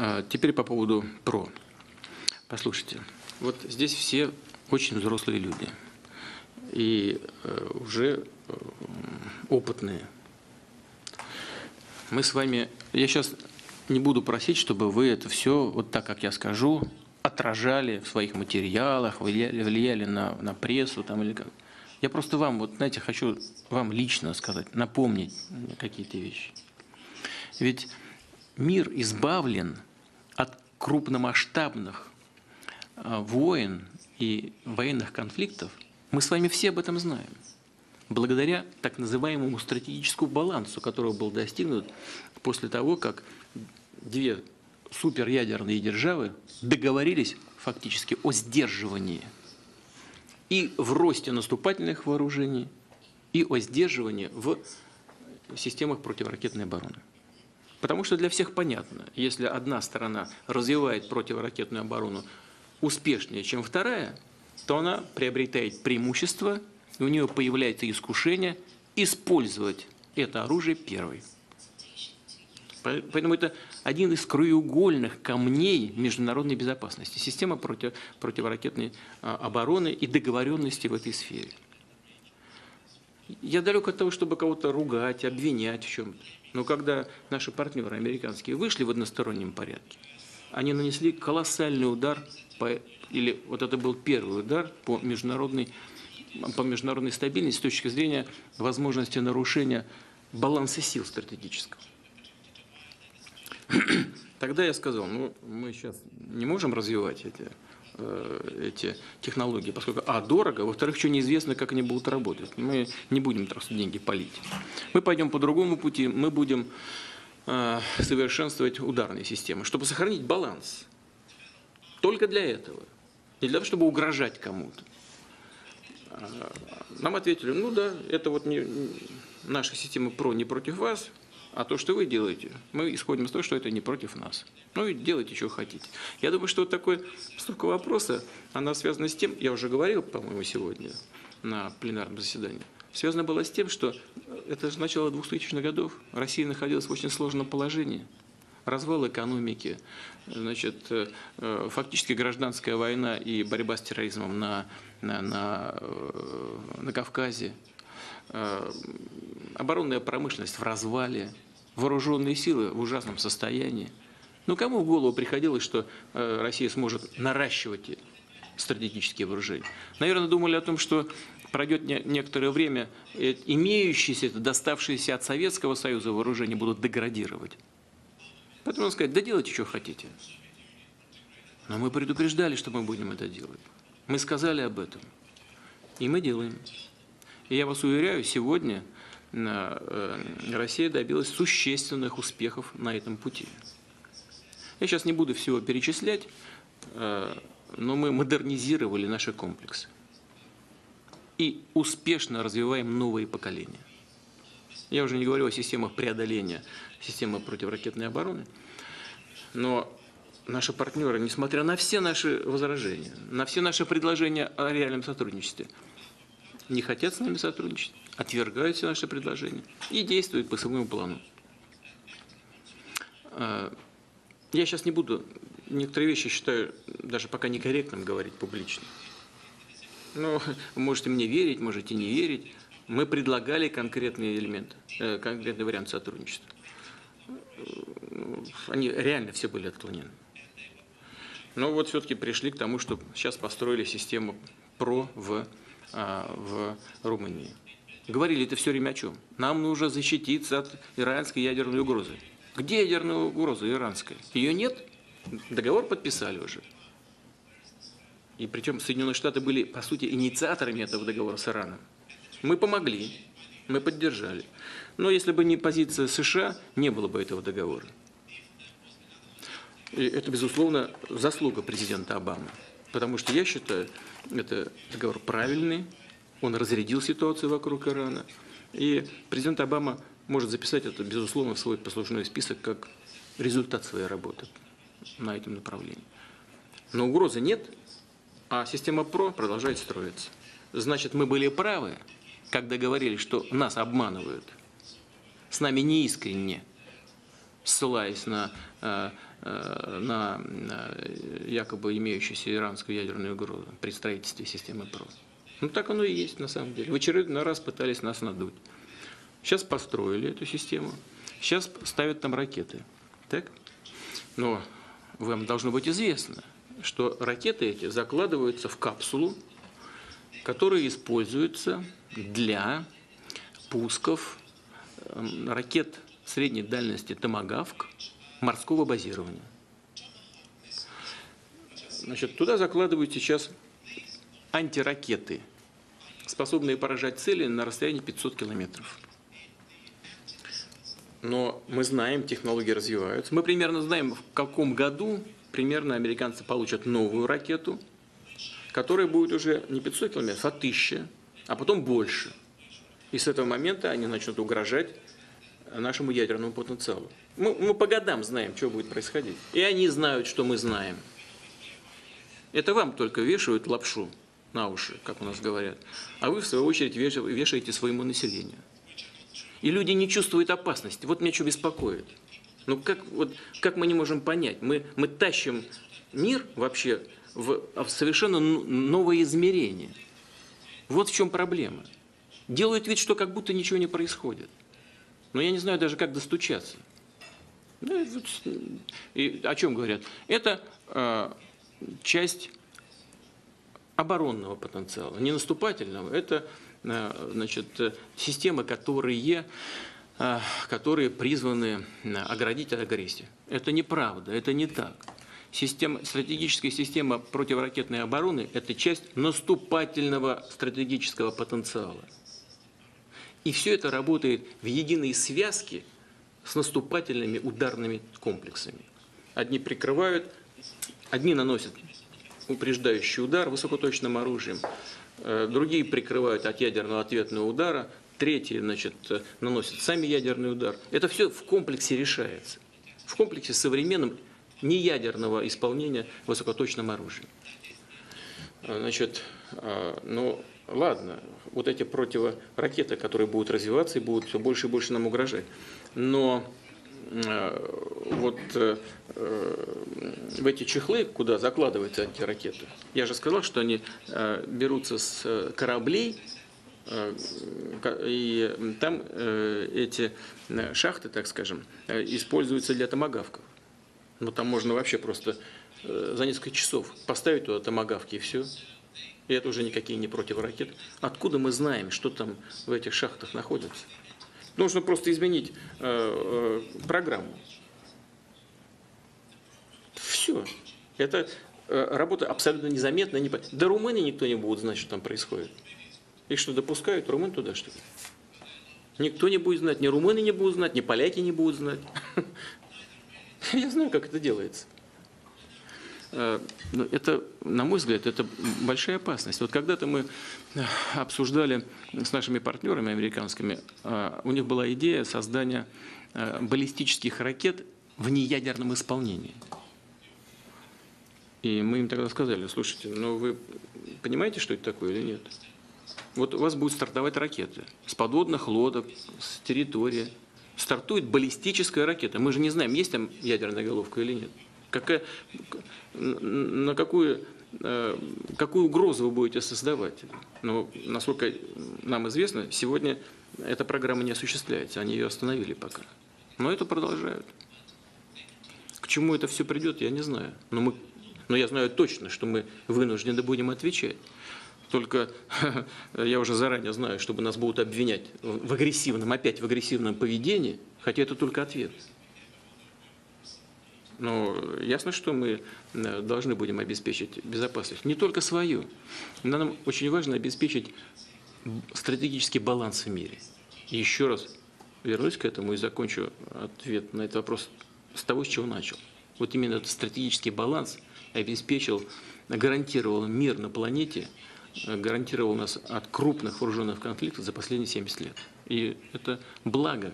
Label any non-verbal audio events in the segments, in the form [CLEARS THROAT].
А, Теперь по поводу ПРО. Послушайте, вот здесь все очень взрослые люди и э, уже э, опытные. Мы с вами, я сейчас не буду просить, чтобы вы это все, вот так, как я скажу, отражали в своих материалах, влияли, влияли на, на прессу там или как. Я просто вам, вот знаете, хочу вам лично сказать, напомнить какие-то вещи. Ведь мир избавлен крупномасштабных а, войн и военных конфликтов. Мы с вами все об этом знаем. Благодаря так называемому стратегическому балансу, который был достигнут после того, как две суперядерные державы договорились фактически о сдерживании и в росте наступательных вооружений, и о сдерживании в системах противоракетной обороны. Потому что для всех понятно, если одна сторона развивает противоракетную оборону успешнее, чем вторая, то она приобретает преимущество, и у нее появляется искушение использовать это оружие первой. Поэтому это один из краеугольных камней международной безопасности. Система против, противоракетной а, обороны и договоренности в этой сфере. Я далек от того, чтобы кого-то ругать, обвинять в чем-то. Но когда наши партнеры американские вышли в одностороннем порядке, они нанесли колоссальный удар, по, или вот это был первый удар по международной, по международной стабильности с точки зрения возможности нарушения баланса сил стратегического. [CLEARS THROAT] Тогда я сказал, ну, мы сейчас не можем развивать эти, эти технологии, поскольку, а, дорого, во-вторых, еще неизвестно, как они будут работать. Мы не будем просто деньги полить. Мы пойдем по другому пути, мы будем э, совершенствовать ударные системы, чтобы сохранить баланс. Только для этого. Не для того, чтобы угрожать кому-то. А, нам ответили, ну да, это вот не, наша система ПРО не против вас, а то, что вы делаете, мы исходим из того, что это не против нас. Ну и делайте, что хотите. Я думаю, что вот такой постановка вопроса, она связана с тем, я уже говорил, по-моему, сегодня на пленарном заседании, связана была с тем, что это же начало 2000-х годов, Россия находилась в очень сложном положении. Развал экономики, значит, э, фактически гражданская война и борьба с терроризмом на, на, на, э, на Кавказе, э, оборонная промышленность в развале, вооруженные силы в ужасном состоянии. Ну, кому в голову приходилось, что Россия сможет наращивать стратегические вооружения? Наверное, думали о том, что пройдет некоторое время, имеющиеся, доставшиеся от Советского Союза вооружения будут деградировать. Поэтому он сказать, да делайте, что хотите. Но мы предупреждали, что мы будем это делать. Мы сказали об этом. И мы делаем. И я вас уверяю, сегодня э, Россия добилась существенных успехов на этом пути. Я сейчас не буду всего перечислять, э, но мы модернизировали наши комплексы. И успешно развиваем новые поколения. Я уже не говорю о системах преодоления системы противоракетной обороны. Но наши партнеры, несмотря на все наши возражения, на все наши предложения о реальном сотрудничестве, не хотят с нами сотрудничать, отвергают все наши предложения и действуют по своему плану. А, я сейчас не буду, некоторые вещи считаю даже пока некорректным говорить публично. Но вы можете мне верить, можете не верить. Мы предлагали конкретные элементы, э, конкретный вариант сотрудничества. Они реально все были отклонены. Но вот все-таки пришли к тому, что сейчас построили систему ПРО в, в Румынии. Говорили это все время о чем? Нам нужно защититься от иранской ядерной угрозы. Где ядерная угроза иранская? Ее нет? Договор подписали уже. И причем Соединенные Штаты были, по сути, инициаторами этого договора с Ираном. Мы помогли, мы поддержали. Но если бы не позиция США, не было бы этого договора. И это, безусловно, заслуга президента Обамы. Потому что я считаю, это договор правильный, он разрядил ситуацию вокруг Ирана. И президент Обама может записать это, безусловно, в свой послужной список как результат своей работы на этом направлении. Но угрозы нет, а система ПРО продолжает строиться. Значит, мы были правы, когда говорили, что нас обманывают, с нами неискренне, ссылаясь на э, на, якобы имеющуюся иранскую ядерную угрозу при строительстве системы ПРО. Ну так оно и есть на самом деле. В очередной раз пытались нас надуть. Сейчас построили эту систему, сейчас ставят там ракеты. Так? Но вам должно быть известно, что ракеты эти закладываются в капсулу, которая используется для пусков эм, ракет средней дальности «Томагавк» морского базирования. Значит, туда закладывают сейчас антиракеты, способные поражать цели на расстоянии 500 километров. Но мы знаем, технологии развиваются. Мы примерно знаем, в каком году примерно американцы получат новую ракету, которая будет уже не 500 километров, а 1000, а потом больше. И с этого момента они начнут угрожать нашему ядерному потенциалу. Мы, мы по годам знаем, что будет происходить. И они знают, что мы знаем. Это вам только вешают лапшу на уши, как у нас говорят. А вы, в свою очередь, вешаете своему населению. И люди не чувствуют опасности. Вот меня что беспокоит. Ну как, вот, как мы не можем понять? Мы, мы тащим мир вообще в, в совершенно новое измерение. Вот в чем проблема. Делают вид, что как будто ничего не происходит. Но я не знаю даже, как достучаться. Ну, и о чем говорят? Это э, часть оборонного потенциала, не наступательного. Это э, значит, системы, которые, э, которые призваны оградить от агрессии. Это неправда, это не так. Система, стратегическая система противоракетной обороны – это часть наступательного стратегического потенциала. И все это работает в единой связке с наступательными ударными комплексами. Одни прикрывают, одни наносят упреждающий удар высокоточным оружием, э, другие прикрывают от ядерного ответного удара, третьи значит, наносят сами ядерный удар. Это все в комплексе решается. В комплексе современным неядерного исполнения высокоточным оружием. Значит, э, ну, ладно, вот эти противоракеты, которые будут развиваться и будут все больше и больше нам угрожать. Но э, вот э, в эти чехлы, куда закладываются эти ракеты, я же сказал, что они э, берутся с кораблей, и там эти шахты, так скажем, используются для томогавков. Ну, там можно вообще просто за несколько часов поставить туда томогавки и все. И это уже никакие не противоракеты. Откуда мы знаем, что там в этих шахтах находится? Нужно просто изменить э, э, программу. Все. Это э, работа абсолютно незаметная. Не... Да румыны никто не будет знать, что там происходит. Их что, допускают румын туда, что ли? Никто не будет знать, ни румыны не будут знать, ни поляки не будут знать. [LAUGHS] Я знаю, как это делается. Э, ну, это, на мой взгляд, это большая опасность. Вот когда-то мы э, обсуждали с нашими партнерами американскими, э, у них была идея создания баллистических ракет в неядерном исполнении. И мы им тогда сказали, слушайте, ну вы понимаете, что это такое или нет? Вот у вас будут стартовать ракеты с подводных лодок, с территории. Стартует баллистическая ракета. Мы же не знаем, есть там ядерная головка или нет. Какая, на какую, э, какую угрозу вы будете создавать? Но, ну, насколько нам известно, сегодня эта программа не осуществляется, они ее остановили пока. Но это продолжают. К чему это все придет, я не знаю. Но, мы, но я знаю точно, что мы вынуждены будем отвечать. Только [LAUGHS] я уже заранее знаю, чтобы нас будут обвинять в агрессивном, опять в агрессивном поведении, хотя это только ответ. Но ясно, что мы э, должны будем обеспечить безопасность. Не только свою. Нам очень важно обеспечить стратегический баланс в мире. И еще раз вернусь к этому и закончу ответ на этот вопрос с того, с чего начал. Вот именно этот стратегический баланс обеспечил, гарантировал мир на планете, э, гарантировал нас от крупных вооруженных конфликтов за последние 70 лет. И это благо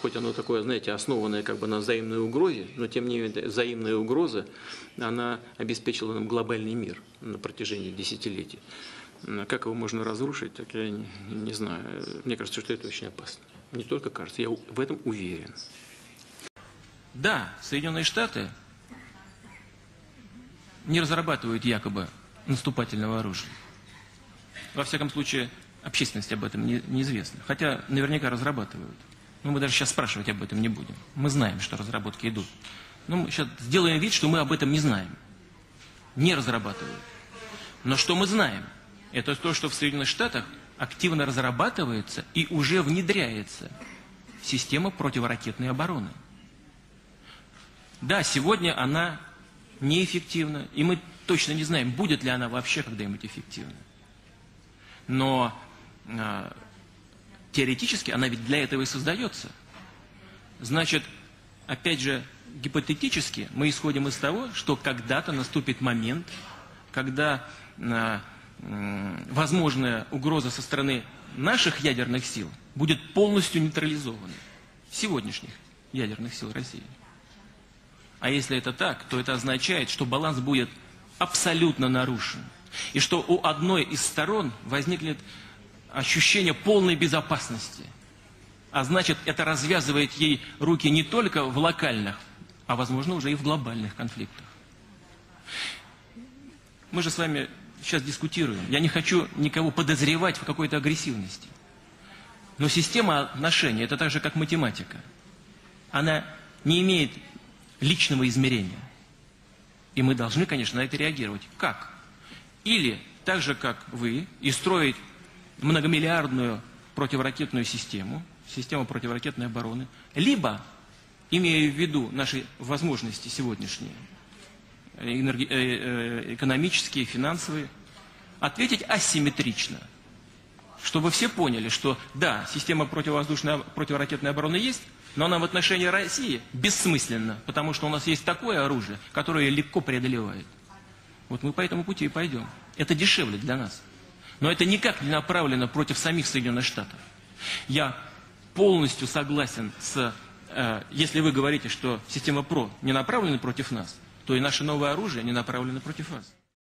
хоть оно такое, знаете, основанное как бы на взаимной угрозе, но тем не менее взаимная угроза, она обеспечила нам глобальный мир на протяжении десятилетий. Как его можно разрушить, так я не, не знаю. Мне кажется, что это очень опасно. Не только кажется, я в этом уверен. Да, Соединенные Штаты не разрабатывают якобы наступательного оружия. Во всяком случае, общественности об этом не- неизвестно. Хотя наверняка разрабатывают. Но мы даже сейчас спрашивать об этом не будем. Мы знаем, что разработки идут. Но мы сейчас сделаем вид, что мы об этом не знаем. Не разрабатывают. Но что мы знаем? Это то, что в Соединенных Штатах активно разрабатывается и уже внедряется система противоракетной обороны. Да, сегодня она неэффективна, и мы точно не знаем, будет ли она вообще когда-нибудь эффективна. Но а, теоретически она ведь для этого и создается. Значит, опять же, гипотетически мы исходим из того, что когда-то наступит момент, когда а, м, возможная угроза со стороны наших ядерных сил будет полностью нейтрализована. Сегодняшних ядерных сил России. А если это так, то это означает, что баланс будет абсолютно нарушен. И что у одной из сторон возникнет ощущение полной безопасности. А значит, это развязывает ей руки не только в локальных, а возможно уже и в глобальных конфликтах. Мы же с вами сейчас дискутируем. Я не хочу никого подозревать в какой-то агрессивности. Но система отношений – это так же, как математика. Она не имеет личного измерения. И мы должны, конечно, на это реагировать. Как? Или так же, как вы, и строить многомиллиардную противоракетную систему, систему противоракетной обороны, либо, имея в виду наши возможности сегодняшние, энерги- э, э, экономические, финансовые, ответить асимметрично, чтобы все поняли, что да, система противовоздушной, противоракетной обороны есть, но она в отношении России бессмысленна, потому что у нас есть такое оружие, которое легко преодолевает. Вот мы по этому пути и пойдем. Это дешевле для нас. Но это никак не направлено против самих Соединенных Штатов. Я полностью согласен с... э, если вы говорите, что система ПРО не направлена против нас, то и наше новое оружие не направлено против вас.